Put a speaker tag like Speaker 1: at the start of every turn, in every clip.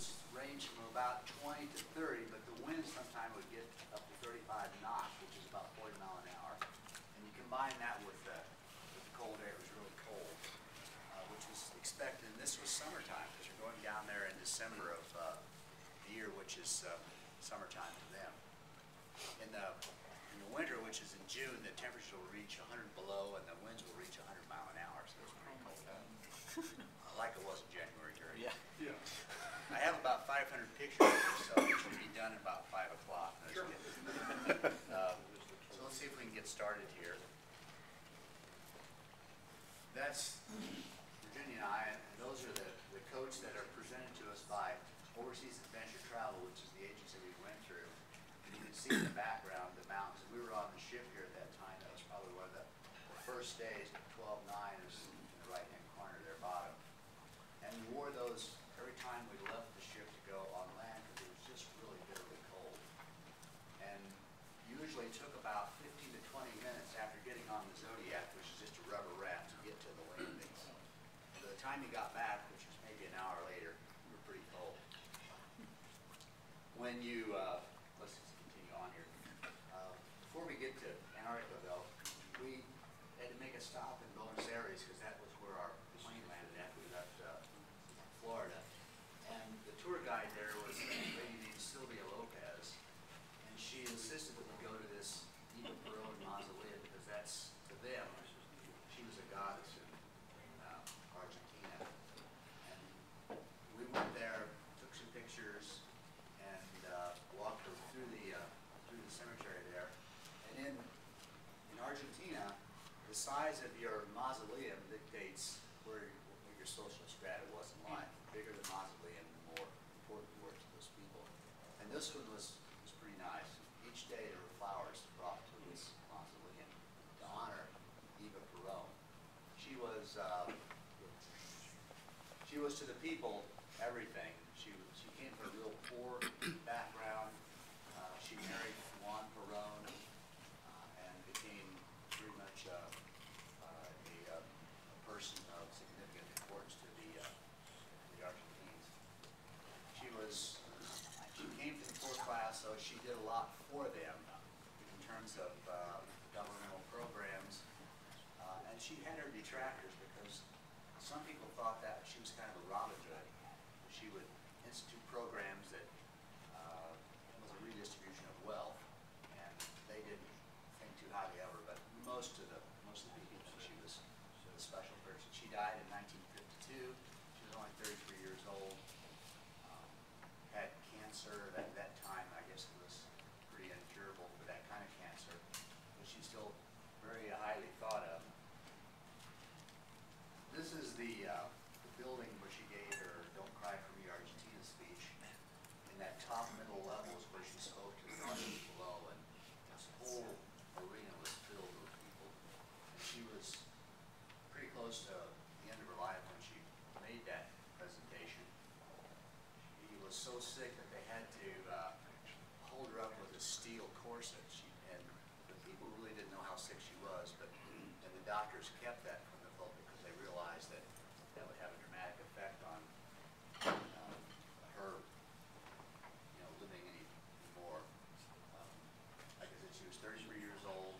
Speaker 1: was ranged from about twenty to thirty, but the wind sometime would get up to thirty-five knots, which is about forty mile an hour. And you combine that with the, with the cold air, it was really cold, uh, which was expected, and this was summertime, because you're going down there in December of, uh, the year, which is, uh, summertime for them. In the, in the winter, which is in June, the temperature will reach hundred below and the winds will reach hundred mile an hour, so it's pretty cold out. Like it was in January, Jerry.
Speaker 2: Yeah.
Speaker 3: Yeah.
Speaker 1: I have about five hundred pictures here, so it should be done about five o'clock. No,
Speaker 3: Sure.
Speaker 1: Um, So let's see if we can get started here. That's Virginia and I, and those are the, the codes that are presented to us by Overseas Adventure Travel, which is the agency we went through. And you can see in the background, the mountains, we were on the ship here at that time, that was probably one of the first days, twelve nine is in the right-hand corner there bottom. And we wore those every time we left the ship to go on land, because it was just really bitterly cold. And usually took about fifteen to twenty minutes after getting on the Zodiac, which is just a rubber raft, to get to the landings. By the time you got back, which was maybe an hour later, we were pretty cold. When you, uh, let's just continue on here. Uh, Before we get to Antarctica though, we had to make a stop in Buenos Aires, because that was where our plane landed after we left, uh, Florida. And the tour guide there was a lady named Sylvia Lopez, and she insisted that we go to this Eva Peron mausoleum, because that's, to them, she was a goddess in, uh, Argentina. And we went there, took some pictures, and, uh, walked her through the, uh, through the cemetery there. And in, in Argentina, the size of your mausoleum dictates where, where your social strata was in life. The Bigger the mausoleum, the more important you were to those people. And this one was, was pretty nice. Each day there were flowers brought to this mausoleum to honor Eva Peron. She was, uh, she was to the people everything. She, she came from a real poor background. Uh, she married Juan Perón, uh, and became pretty much, uh, uh, a, uh, a person of significant importance to the, uh, the Argentines. She was, she came from poor class, so she did a lot for them in terms of, uh, governmental programs. Uh, she had her detractors because some people thought that she was kind of a Robin Hood. She would institute programs that, uh, was a redistribution of wealth, and they didn't think too highly of her, but most of the, most of the people, she was a special person. She died in nineteen fifty-two, she was only thirty-three years old. Um, Had cancer, at that time, I guess it was pretty incurable for that kind of cancer, but she's still very highly thought of. This is the, uh, the building where she gave her Don't Cry for Me Argentina speech. In that top middle level is where she spoke to the audience below, and this whole arena was filled with people. And she was pretty close to the end of her life when she made that presentation. She was so sick that they had to, uh, hold her up with a steel corset. She, and the people really didn't know how sick she was, but, and the doctors kept that from the folk because they realized that that would have a dramatic effect on, um, her, you know, living any more. Um, Like I said, she was thirty-three years old,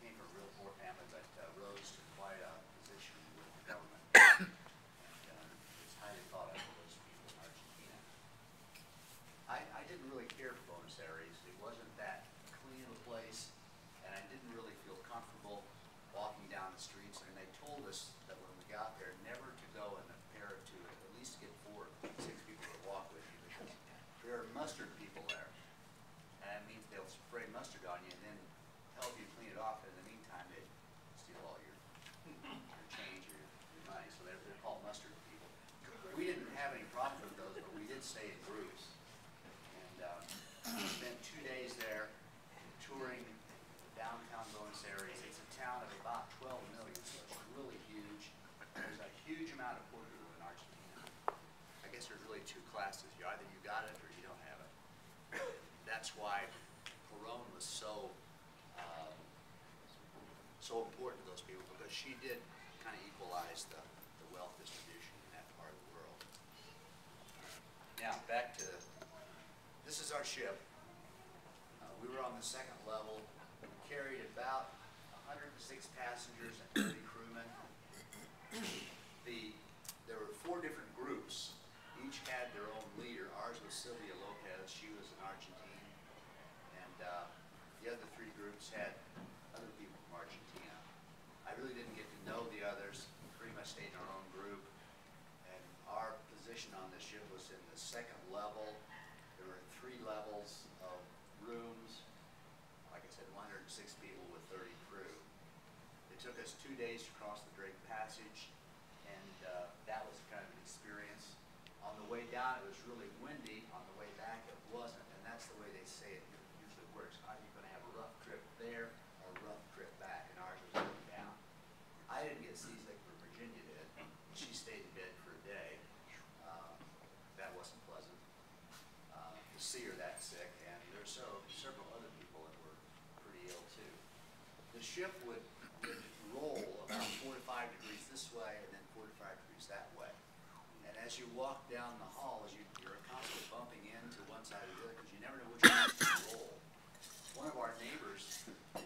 Speaker 1: came from a real poor family, but uh, rose to quite a position with the government. And, uh, was highly thought of by those people in Argentina. I, I didn't really care for Buenos Aires. It wasn't that clean of a place, and I didn't really feel comfortable walking down the streets. And they told us that when we got there, never to go in a pair of two, at least get four, six people to walk with you, because there are mustard people there. And that means they'll spray mustard on you and then help you clean it off. And in the meantime, they steal all your, your change, your, your money. So they're, they're called mustard people. We didn't have any problem with did stay in groups. And um, we spent two days there touring downtown Buenos Aires. It's a town of about 12 million, so it's really huge. There's a huge amount of poor people in Argentina. I guess there's really two classes. You either you got it or you don't have it. That's why Perón was so um, so important to those people because she did kind of equalize the, the wealth distribution now back to, this is our ship. Uh, we were on the second level, we carried about 106 passengers and 30 crewmen. The, there were four different groups. Each had their own leader. Ours was Sylvia Lopez. She was an Argentine. And uh, the other three groups had other people from Argentina. I really didn't position on the ship was in the second level. There were three levels of rooms. Like I said, one hundred and six people with thirty crew. It took us two days to cross the Drake Passage, and uh, that was kind of an experience. On the way down, it was really windy. On the way back, it wasn't, and that's the way they say it usually works. Are you gonna have a rough trip there or a rough trip back? And ours was going down. I didn't get seasick, but Virginia did. She stayed in bed for a day. Uh, That wasn't pleasant, uh, to see her that sick, and there's several, several other people that were pretty ill too. The ship would, would roll about four to five degrees this way and then four to five degrees that way. And as you walk down the halls, you, you're constantly bumping into one side or the other because you never know which way to roll. One of our neighbors, a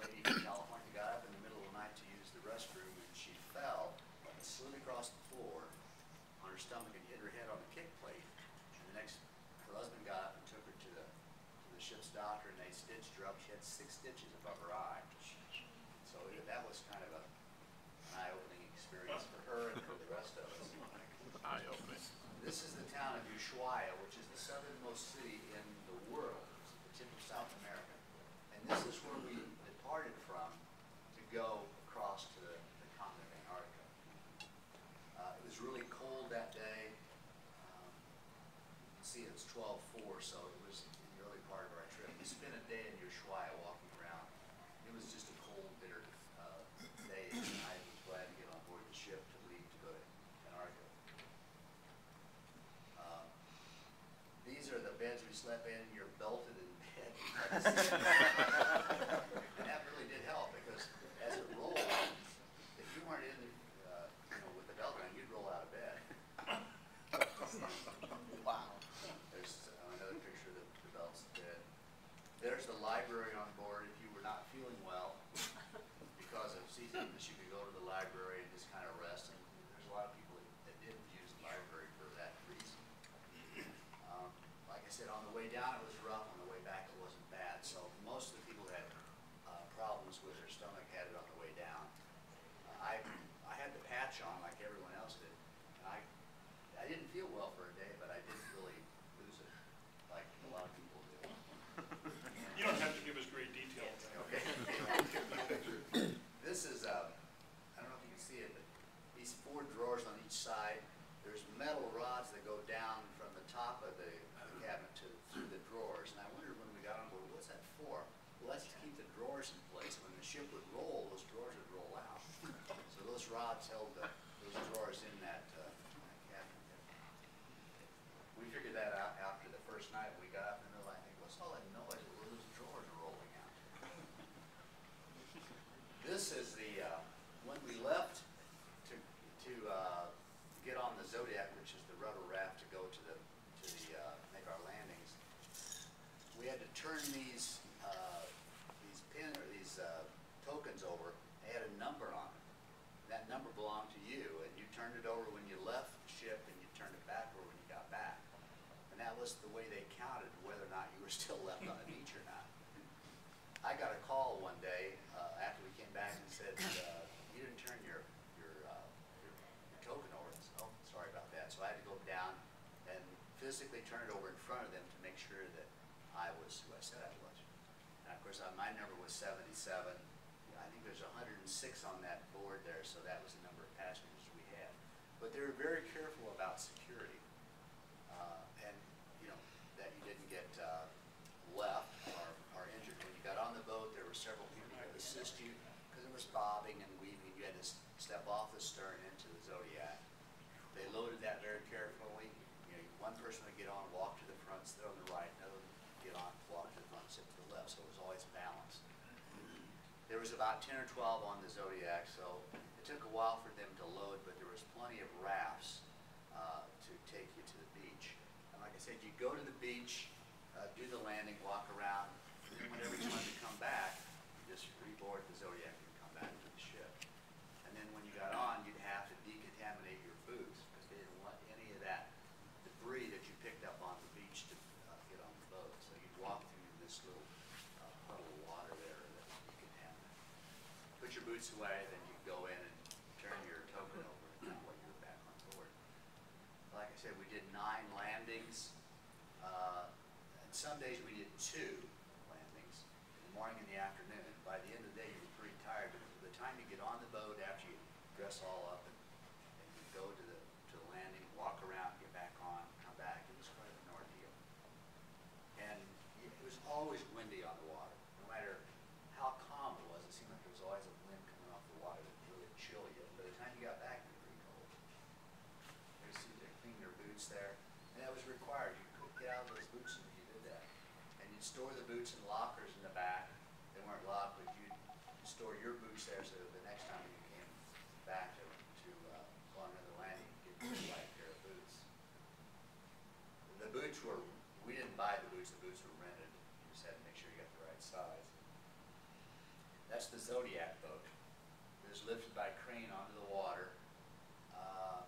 Speaker 1: lady from California, got up in the middle of the night to use the restroom and she fell and slid across the floor on her stomach and hit her head on the kick plate. And the next, her husband got up and took her to the, to the ship's doctor and they stitched her up. She had six stitches above her eye. So it- that was kind of a, an eye-opening experience for her and for the rest of us.
Speaker 2: Eye-opening.
Speaker 1: This is the town of Ushuaia, which is the southernmost city in the world, the tip of South America. And this is where we departed from to go across to the, the continent of Antarctica. Uh, it was really cold that day. Um, You can see it's twelve-four, so it was in the early part of our trip. We spent a day in Ushuaia walking around. It was just a cold, bitter, uh, day, and I was glad to get on board the ship to leave to go to Antarctica. Um, These are the beds we slept in, you're belted in bed. And that really did help, because as it rolled, if you weren't in, uh, you know, with the belt on, you'd roll out of bed. Wow. There's another picture of the the belt's bed. There's the library on board, if you were not feeling well, because of seasickness, you could go to the library and just kind of rest, and there's a lot of people that didn't use the library for that reason. Um, Like I said, on the way down, it was rough, on the way back, it wasn't bad, so most of the people that had uh, problems with their stomach had it on the way down. Uh, I, I had the patch on like everyone else did, and I, I didn't feel well for a day, but I didn't really lose it like a lot of people do.
Speaker 3: You don't have to give us great detail.
Speaker 1: Okay. This is, uh, I don't know if you can see it, but these four drawers on each side, there's metal rods that go down from the top of the the cabinet to, through the drawers. And I wondered when we got on board, what's that for? Well, that's to keep the drawers in place. When the ship would roll, those drawers would roll out. So those rods held the, those drawers in that, uh, that cabinet. We figured that out after the first night. We got up in the middle, I think, what's all that noise? Well, those drawers are rolling out. This is the, uh, when we left to, to, uh, get on the Zodiac, which is the rubber raft to go to the, to the, uh, make our landings, we had to turn these, uh, these pin, or these, uh, tokens over, they had a number on it. That number belonged to you, and you turned it over when you left the ship, and you turned it back over when you got back. And that was the way they counted whether or not you were still left on the beach or not. I got a call one day, uh, after we came back and said, uh, you didn't turn your, your, uh, your your token over. Oh, sorry about that. So I had to go down and physically turn it over in front of them to make sure that I was I said I was. And of course, uh, my number was seventy-seven. I think there's hundred and six on that board there, so that was the number of passengers we had. But they were very careful about security. Uh, and, you know, that you didn't get, uh, left or, or injured. When you got on the boat, there were several people that assist you, because it was bobbing and weaving, you had to step off the stern into the Zodiac. They loaded that very carefully, you know, one person would get on, walk to the front, sit on the right, another would get on, walk to the front, sit to the left, so it was always balanced. There was about ten or twelve on the Zodiac, so it took a while for them to load, but there was plenty of rafts, uh, to take you to the beach. And like I said, you go to the beach, uh, do the landing, walk around, and then when But every time you come back, you just reboard the Zodiac and come back to the ship. And then when you got on, you'd have to decontaminate your boots, because they didn't want any of that debris that you picked up on the beach to uh, get on the boat. So you'd walk through this little uh, puddle of water there that was decontaminated. Put your boots away, then you go in and turn your token over, and you're back on board. Like I said, we did nine landings. Uh, and some days we did two landings, in the morning and the afternoon. By the end of the day, you were pretty tired, but the time you get on the boat, after you dress all up and, and you go to the, to the landing, walk around, get back on, come back, it was quite an ordeal. And it was always windy on the water, no matter how calm it was, it seemed like there was always a wind coming off the water that really chill you. By the time you got back, you were pretty cold. They see they clean their boots there, and that was required, you couldn't get out of those boots if you did that. And you'd store the boots in lockers in the back, they weren't locked, but you'd store your boots there so the next time you came back to, to, uh, on another landing, you'd get the right pair of boots. The boots were, we didn't buy the boots, the boots were rented, you just had to make sure you got the right size. That's the Zodiac boat. It is lifted by crane onto the water. Uh,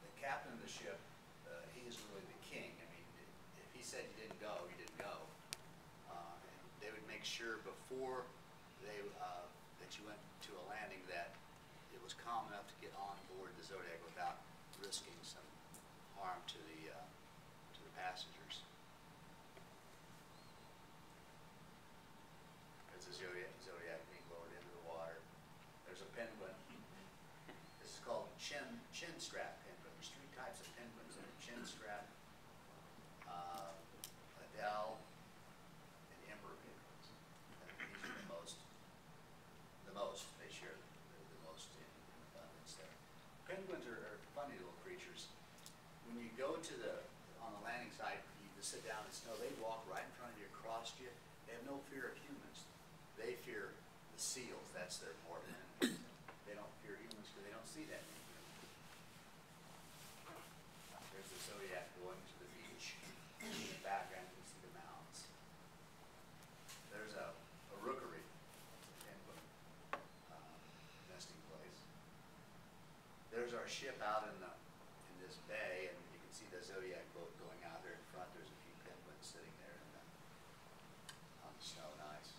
Speaker 1: The captain of the ship, uh, he is really the king. I mean, if he said you didn't go, you didn't go. Uh, and They would make sure before they, uh, that you went to a landing that it was calm enough to get on board the Zodiac without risking some harm to the, uh, to the passengers. There's a Zodiac, Zodiac being lowered into the water. There's a penguin. This is called chin, chin strap penguin. There's three types of penguins. There's chin strap, uh, Adele, and emperor penguins. And these are the most, the most, they share the, the most in in abundance there. Penguins are, are funny little creatures. When you go to the, on the landing site, you just sit down the snow, they walk right in front of you, across you. They have no fear of humans. They fear the seals, that's their mortal. They don't fear humans because they don't see that. There's the Zodiac going to the beach. In the background, you can see the mountains. There's a, a rookery, uh, nesting place. There's our ship out in the, in this bay, and you can see the Zodiac boat going out there in front. There's a few penguins sitting there in the, on the snow and ice.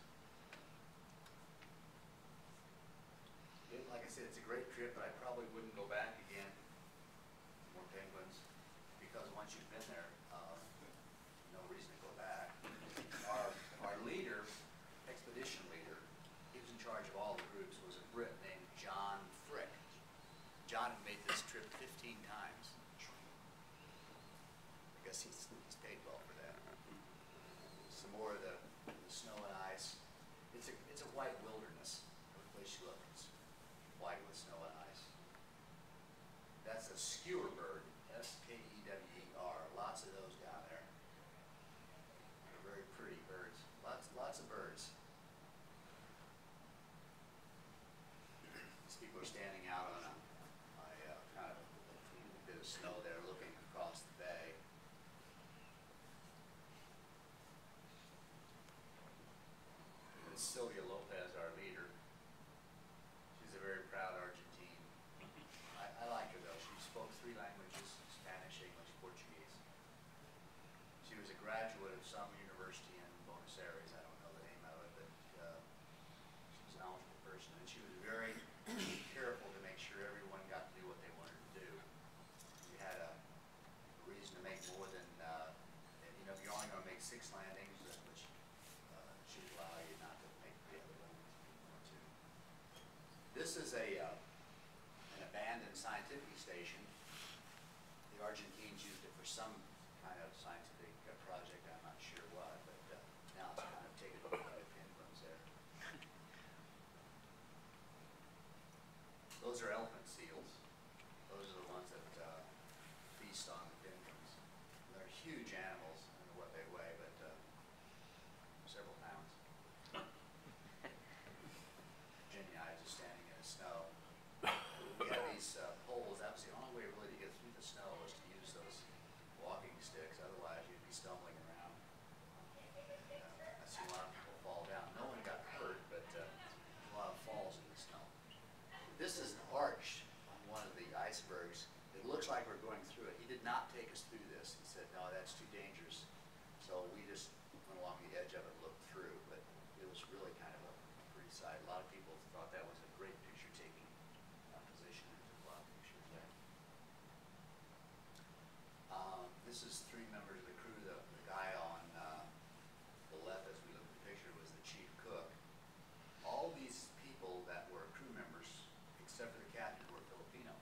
Speaker 1: It, like I said, it's a great trip, but I probably wouldn't go back again. More penguins, because once you've been there, uh, no reason to go back. Our, our leader, expedition leader, he was in charge of all the groups, was a Brit named John Frick. John had made this trip fifteen times. I guess he's, he's paid well for that. Some more of the, the snow and ice. It's a, it's a white wilderness, place you look, white with snow and ice. That's a skewer bird, S K E W E R, lots of those down there. They're very pretty birds, lots, lots of birds. These people are standing out on a, a, uh, kind of a bit of snow there, looking across the bay. It's Sylvia Lopez, our leader. She's a very proud Argentine. I, I like her though. She spoke three languages, Spanish, English, Portuguese. She was a graduate of some university in Buenos Aires. I don't know the name of it, but, uh, she was an knowledgeable person. And she was very careful to make sure everyone got to do what they wanted to do. You had a reason to make more than, uh, you know, if you're only gonna make six landings, uh, which, uh, should allow you not to make the other landings if you want to. This is a, uh, an abandoned scientific station. The Argentines used it for some kind of scientific uh, project, I'm not sure what, but, uh, now it's kind of taken over by the penguins there. Those are elephant snow. We had these uh, poles. That was the only way really to get through the snow was to use those walking sticks. Otherwise, you'd be stumbling around. Uh, I see a lot of people fall down. No one got hurt, but uh, a lot of falls in the snow. This is an arch on one of the icebergs. It looks like we're going through it. He did not take us through this. He said, no, that's too dangerous. So we just went along the edge of it, and looked through, but it was really kind of a pretty sight. A lot of people this is three members of the crew. The, the guy on, uh, the left as we look at the picture was the chief cook. All these people that were crew members, except for the captain, were Filipino.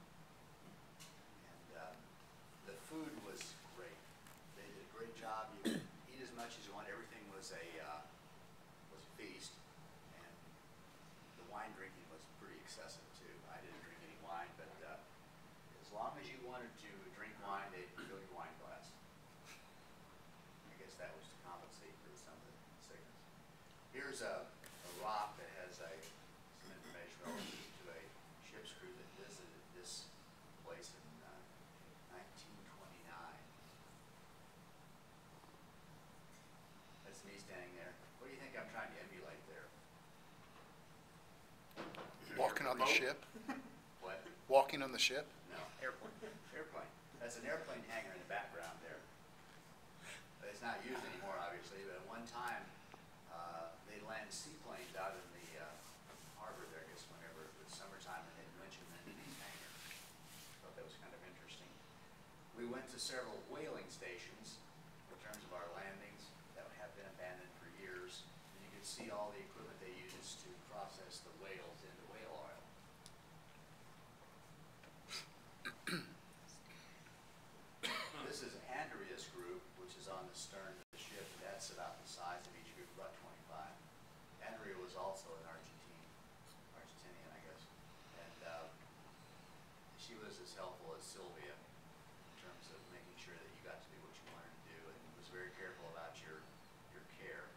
Speaker 1: And, uh, the food was great. They did a great job. You could eat as much as you want. Everything was a, uh, was a feast. And the wine drinking was pretty excessive too. I didn't drink any wine, but, uh, as long as you wanted to drink wine, they'd fill your wine glass. I guess that was to compensate for some of the sickness. Here's a, a rock that has a, some information relative to a ship's crew that visited this place in, uh, nineteen twenty-nine. That's me standing there. What do you think I'm trying to emulate there?
Speaker 2: Walking on the ship?
Speaker 1: What?
Speaker 2: Walking on the ship?
Speaker 1: No, airplane. Airplane. That's an airplane hangar in the background there. Not used anymore, obviously, but at one time, uh, they landed seaplanes out in the, uh, harbor there, I guess whenever it was summertime, and they'd winch them into these hangars. Thought that was kind of interesting. We went to several whaling stations in terms of our landings that have been abandoned for years. And you could see all the equipment they use to process the whales into whale oil. This is Andrea's group, which is on the stern of the ship, and that's about the size of each group, about twenty-five. Andrea was also an Argentine, Argentinian, I guess, and, uh, she was as helpful as Sylvia in terms of making sure that you got to do what you wanted to do, and was very careful about your, your care.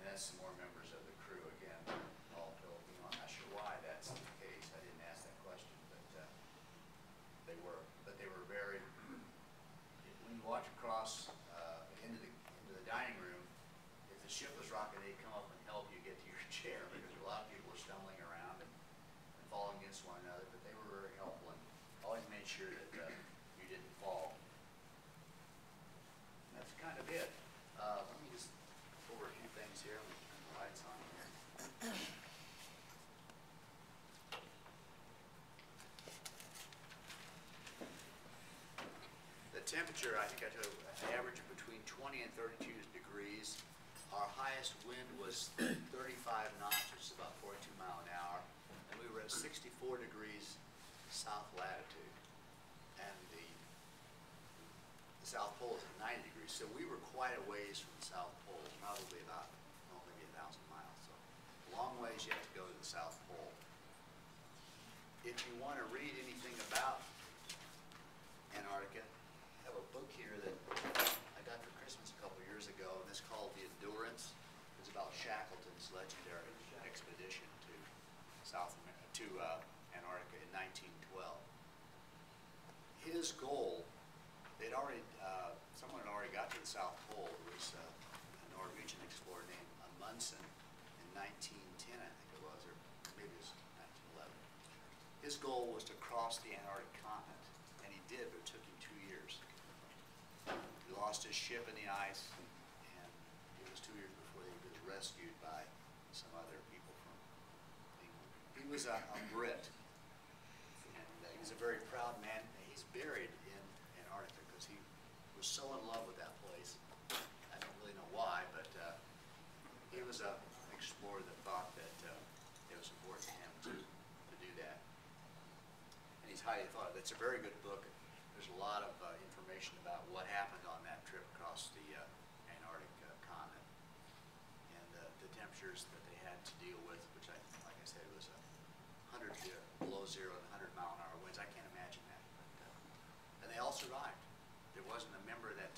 Speaker 1: And that's some more members of the crew, again, all Filipino. I'm not sure why that's the case, I didn't ask that question, but, uh, they were, but they were very, when you watch across, uh, into the, into the dining room, if the ship was rocking, they'd come up and help you get to your chair, because a lot of people were stumbling against one another, but they were very helpful and always made sure that, uh, you didn't fall. And that's kind of it. Uh, let me just go over a few things here, let me turn the lights on here. The temperature, I think I told you, average of between twenty and thirty-two degrees. Our highest wind was thirty-five knots, which is about forty-two mile an hour, were at sixty-four degrees south latitude. And the, the South Pole is at ninety degrees, so we were quite a ways from the South Pole, probably about, well, maybe a thousand miles, so. a Long ways yet to go to the South Pole. If you wanna read anything about Antarctica. I have a book here that I got for Christmas a couple years ago, and it's called The Endurance. It's about Shackleton's legendary expedition to South Amer- to uh, Antarctica in 1912. His goal, they'd already, uh, someone had already got to the South Pole. It was uh, a Norwegian explorer named Amundsen in 1910, I think it was, or maybe it was 1911. His goal was to cross the Antarctic continent, and he did, but it took him two years. He lost his ship in the ice, and it was two years before he was rescued by some other. He was a, a Brit, and uh, he was a very proud man. He's buried in Antarctica because he was so in love with that place. I don't really know why, but uh, he was a explorer that thought that uh, it was important to him to, to do that and he's highly thought. It's a very good book. There's a lot of uh, information about what happened on that trip across the uh, Antarctic uh, continent and uh, the temperatures that they had to deal with, 100 year, below zero and 100 mile an hour winds. I can't imagine that. But, uh, and they all survived. There wasn't a member of that